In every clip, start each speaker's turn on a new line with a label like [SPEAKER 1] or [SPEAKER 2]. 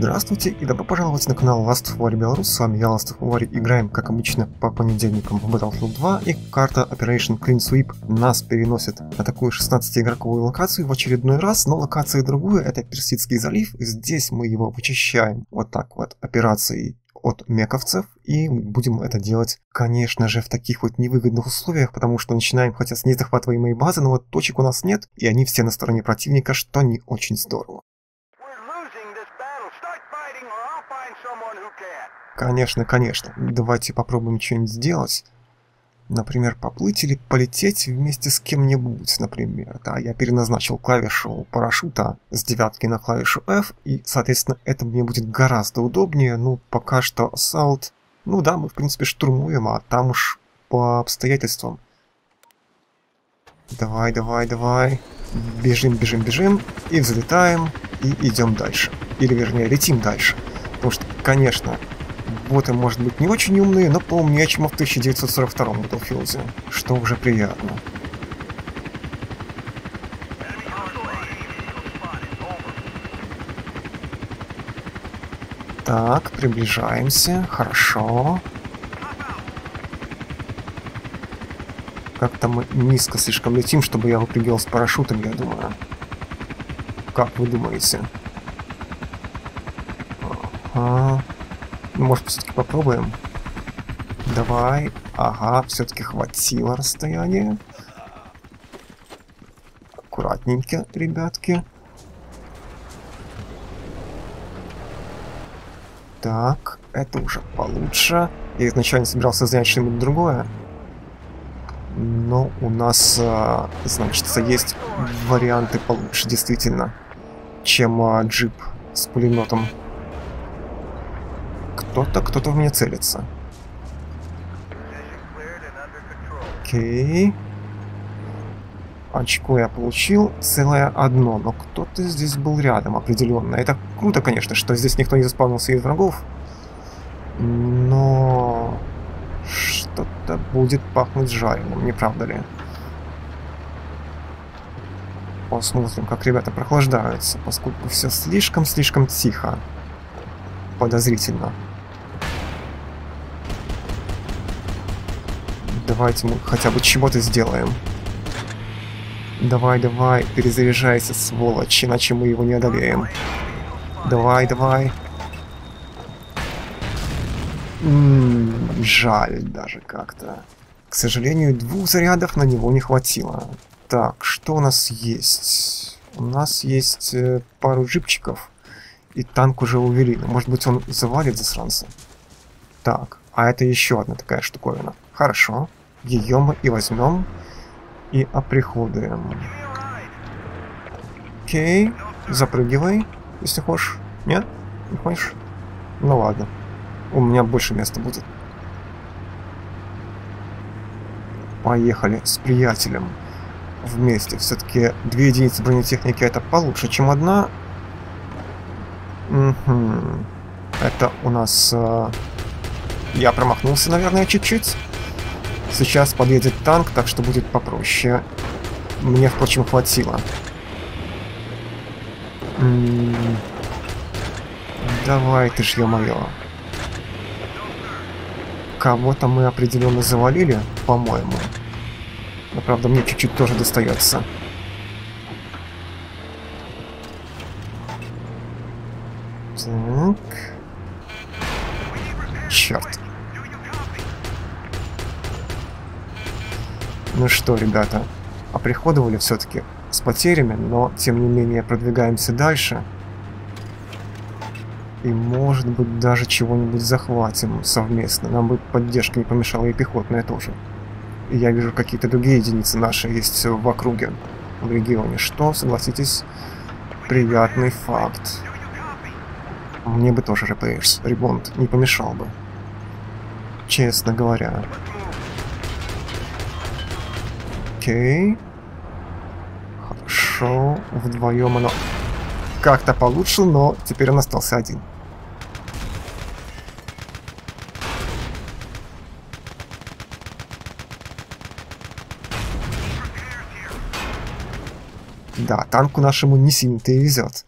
[SPEAKER 1] Здравствуйте и добро пожаловать на канал Last of War Belarus, с вами я, Last of War, играем, как обычно, по понедельникам в Battlefield 2, и карта Operation Clean Sweep нас переносит на такую 16-игроковую локацию в очередной раз, но локация другую, это Персидский залив, здесь мы его вычищаем вот так вот операцией от мековцев, и будем это делать, конечно же, в таких вот невыгодных условиях, потому что начинаем хотя с незахватываемой базы, но вот точек у нас нет, и они все на стороне противника, что не очень здорово. Конечно, конечно. Давайте попробуем что-нибудь сделать. Например, поплыть или полететь вместе с кем-нибудь, например. Да, я переназначил клавишу парашюта с девятки на клавишу F, и, соответственно, это мне будет гораздо удобнее. Ну, пока что ассалт... Ну да, мы, в принципе, штурмуем, а там уж по обстоятельствам. Давай, давай, давай. Бежим, бежим, бежим. И взлетаем, и идем дальше. Или, вернее, летим дальше. Потому что, конечно, боты, может быть, не очень умные, но поумнее, чем в 1942 Battlefield, что уже приятно. Так, приближаемся. Хорошо. Как-то мы низко слишком летим, чтобы я выпрыгивал с парашютом, я думаю. Как вы думаете? Ага. Может, все-таки попробуем? Давай. Ага, все-таки хватило расстояние. Аккуратненько, ребятки. Так, это уже получше. Я изначально собирался занять что-нибудь другое. Но у нас, а, значит, есть варианты получше, действительно, чем а, джип с пулеметом. Кто-то, кто-то в меня целится. Окей. Очко я получил, целое одно, но кто-то здесь был рядом определенно. Это круто, конечно, что здесь никто не заспавнился из врагов. Но что-то будет пахнуть жареным, не правда ли? Посмотрим, как ребята прохлаждаются, поскольку все слишком-слишком тихо. Подозрительно. Давайте мы хотя бы чего-то сделаем. Давай, давай, перезаряжайся, сволочь, иначе мы его не одолеем. Давай, давай. М жаль даже как-то. К сожалению, двух зарядов на него не хватило. Так, что у нас есть? У нас есть э, пару джипчиков. И танк уже увели. Может быть, он завалит засранца? Так, а это еще одна такая штуковина. Хорошо. Ее мы и возьмем и оприходуем. Окей, запрыгивай, если хочешь. Нет? Не хочешь? Ну ладно. У меня больше места будет. Поехали с приятелем вместе. Все-таки две единицы бронетехники это получше, чем одна. Угу. Это у нас... Э... Я промахнулся, наверное, чуть-чуть. Сейчас подъедет танк, так что будет попроще. Мне, впрочем, хватило. М -м Давай ты ж, ё-моё. Кого-то мы определенно завалили, по-моему. Но, правда, мне чуть-чуть тоже достается. Так. Черт. Ну что, ребята, оприходовали все-таки с потерями, но тем не менее продвигаемся дальше. И может быть даже чего-нибудь захватим совместно. Нам бы поддержка не помешала и пехотная тоже. И я вижу какие-то другие единицы наши есть в округе, в регионе. Что, согласитесь, приятный факт. Мне бы тоже РПС, ремонт не помешал бы. Честно говоря. Окей. Хорошо. Вдвоем оно как-то получше, но теперь он остался один. Да, танку нашему не сильно-то везет.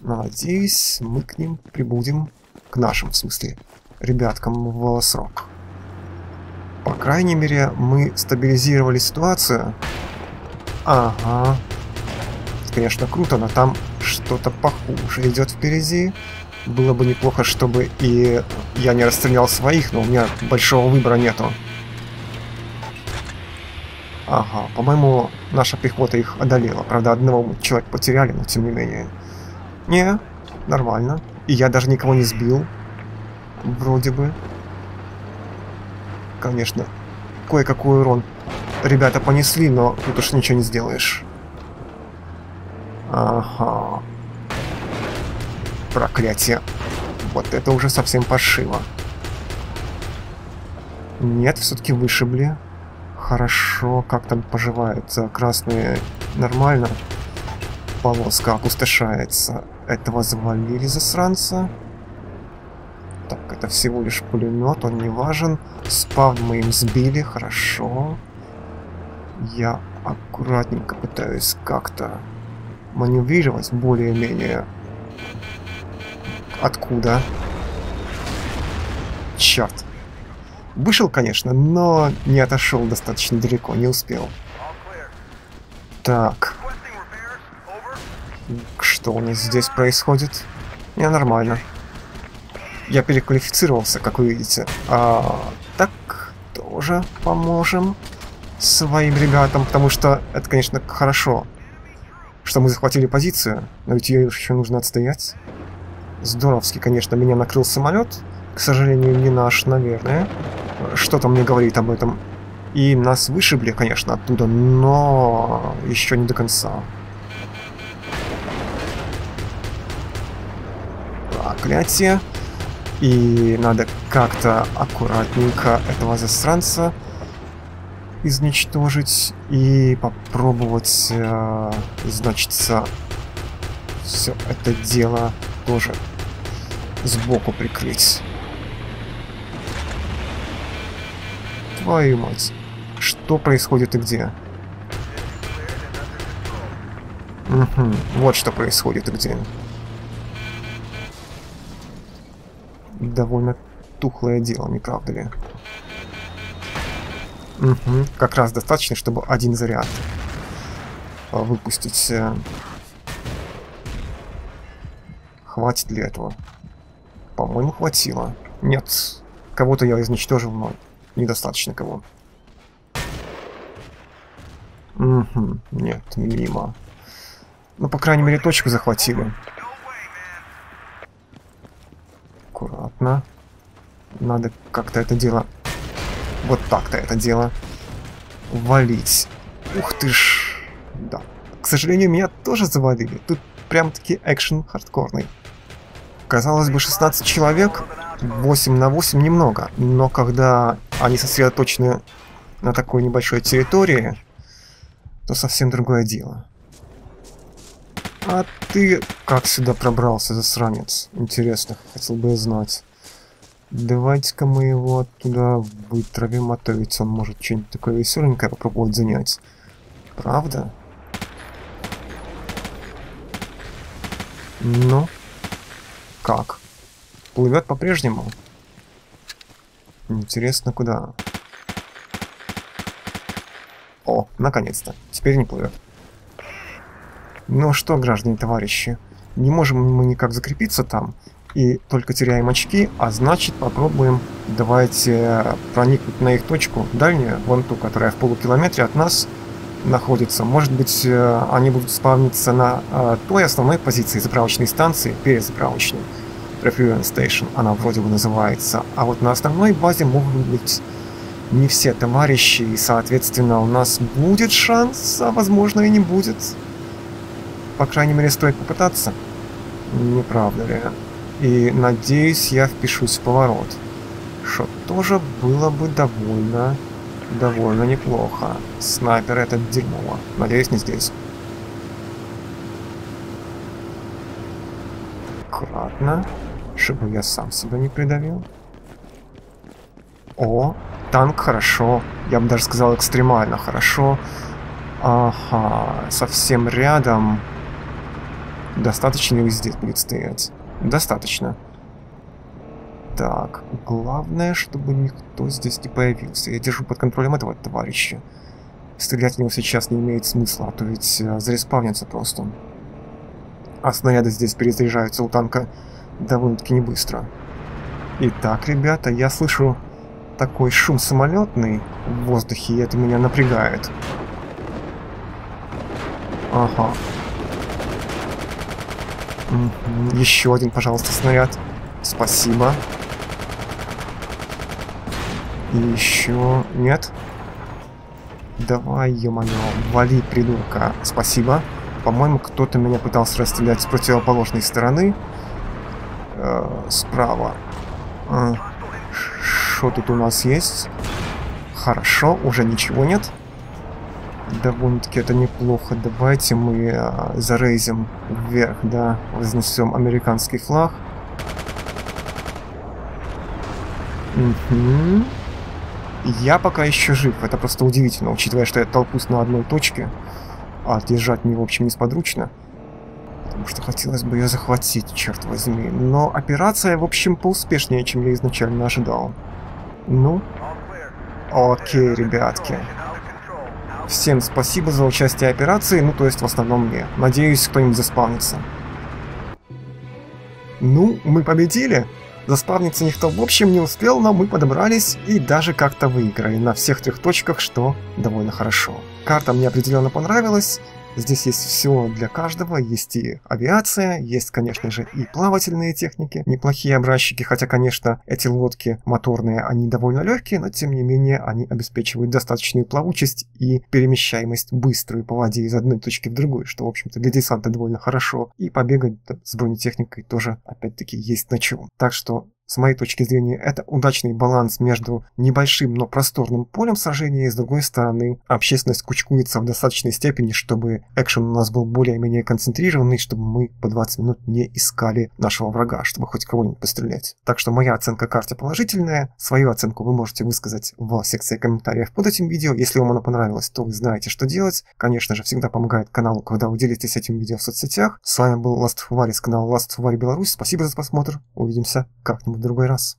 [SPEAKER 1] Но надеюсь, мы к ним прибудем, к нашим, в смысле, ребяткам в срок. По крайней мере, мы стабилизировали ситуацию. Ага. Конечно, круто, но там что-то похуже идет впереди. Было бы неплохо, чтобы и я не расстрелял своих, но у меня большого выбора нету. Ага, по-моему, наша пехота их одолела. Правда, одного человека потеряли, но тем не менее. Не, нормально. И я даже никого не сбил. Вроде бы. Конечно, кое-какой урон ребята понесли, но тут уж ничего не сделаешь. Ага. Проклятие. Вот это уже совсем паршиво. Нет, все-таки вышибли. Хорошо, как там поживает. Красные нормально. Полоска опустошается. Этого завалили засранца. Так, это всего лишь пулемет, он не важен. Спавн мы им сбили, хорошо. Я аккуратненько пытаюсь как-то маневрировать более-менее. Откуда? Черт. Вышел, конечно, но не отошел достаточно далеко, не успел. Так. Что у нас здесь происходит? Не, нормально. Я переквалифицировался, как вы видите. А, так, тоже поможем своим ребятам, потому что это, конечно, хорошо, что мы захватили позицию, но ведь ее еще нужно отстоять. Здоровски, конечно, меня накрыл самолет, к сожалению, не наш, наверное. Что-то мне говорит об этом. И нас вышибли, конечно, оттуда, но еще не до конца. Проклятие. И надо как-то аккуратненько этого засранца изничтожить и попробовать, э, значит, все это дело тоже сбоку прикрыть. Твою мать. Что происходит и где? Угу, вот что происходит и где. Довольно тухлое дело, не правда ли? Угу, как раз достаточно, чтобы один заряд выпустить. Э, хватит ли этого? По-моему, хватило. Нет, кого-то я изничтожил, но недостаточно кого. Угу, нет, мимо. Ну, по крайней мере, точку захватили. Аккуратно. Надо как-то это дело... Вот так-то это дело валить. Ух ты ж. Да. К сожалению, меня тоже завалили. Тут прям-таки экшен хардкорный. Казалось бы, 16 человек, 8 на 8 немного. Но когда они сосредоточены на такой небольшой территории, то совсем другое дело. А ты как сюда пробрался, засранец? Интересно, хотел бы я знать. Давайте-ка мы его оттуда вытравим, а то ведь он может что-нибудь такое веселенькое попробовать занять. Правда? Ну? Как? Плывет по-прежнему? Интересно, куда? О, наконец-то. Теперь не плывет. Ну что, граждане товарищи, не можем мы никак закрепиться там, и только теряем очки, а значит попробуем давайте проникнуть на их точку дальнюю, вон ту, которая в полукилометре от нас находится. Может быть, э, они будут спавниться на э, той основной позиции заправочной станции, перезаправочной. Refueling Station, она вроде бы называется. А вот на основной базе могут быть не все товарищи, и, соответственно, у нас будет шанс, а возможно и не будет. По крайней мере, стоит попытаться. Не правда ли? И надеюсь, я впишусь в поворот. Что тоже было бы довольно, довольно неплохо. Снайпер этот дерьмово. Надеюсь, не здесь. Аккуратно, чтобы я сам себя не придавил. О, танк хорошо. Я бы даже сказал экстремально хорошо. Ага, совсем рядом Достаточно ли здесь будет стоять? Достаточно. Так, главное, чтобы никто здесь не появился. Я держу под контролем этого товарища. Стрелять в него сейчас не имеет смысла, а то ведь э, зареспавнится просто. А снаряды здесь перезаряжаются у танка довольно-таки не быстро. Итак, ребята, я слышу такой шум самолетный в воздухе, и это меня напрягает. Ага. Еще один, пожалуйста, снаряд. Спасибо. И еще... Нет? Давай, ё-моё, вали, придурка. Спасибо. По-моему, кто-то меня пытался расстрелять с противоположной стороны. Э, справа. А, что тут у нас есть? Хорошо, уже ничего нет. Довольно-таки это неплохо. Давайте мы э, зарейзим вверх, да, вознесем американский флаг. Угу. Я пока еще жив, это просто удивительно, учитывая, что я толкусь на одной точке, а держать мне, в общем, несподручно. Потому что хотелось бы ее захватить, черт возьми. Но операция, в общем, поуспешнее, чем я изначально ожидал. Ну? Окей, ребятки. Всем спасибо за участие в операции, ну то есть в основном мне. Надеюсь, кто-нибудь заспавнится. Ну, мы победили! Заспавниться никто в общем не успел, но мы подобрались и даже как-то выиграли на всех трех точках, что довольно хорошо. Карта мне определенно понравилась, Здесь есть все для каждого, есть и авиация, есть, конечно же, и плавательные техники, неплохие образчики, хотя, конечно, эти лодки моторные, они довольно легкие, но тем не менее они обеспечивают достаточную плавучесть и перемещаемость быструю по воде из одной точки в другую, что, в общем-то, для десанта довольно хорошо. И побегать с бронетехникой тоже, опять-таки, есть на чем. Так что с моей точки зрения, это удачный баланс между небольшим, но просторным полем сражения, и с другой стороны, общественность кучкуется в достаточной степени, чтобы экшен у нас был более-менее концентрированный, чтобы мы по 20 минут не искали нашего врага, чтобы хоть кого-нибудь пострелять. Так что моя оценка карте положительная. Свою оценку вы можете высказать в секции комментариев под этим видео. Если вам оно понравилось, то вы знаете, что делать. Конечно же, всегда помогает каналу, когда вы делитесь этим видео в соцсетях. С вами был Last Fuvari с канала Last Fuvari Беларусь. Спасибо за просмотр. Увидимся как-нибудь в другой раз.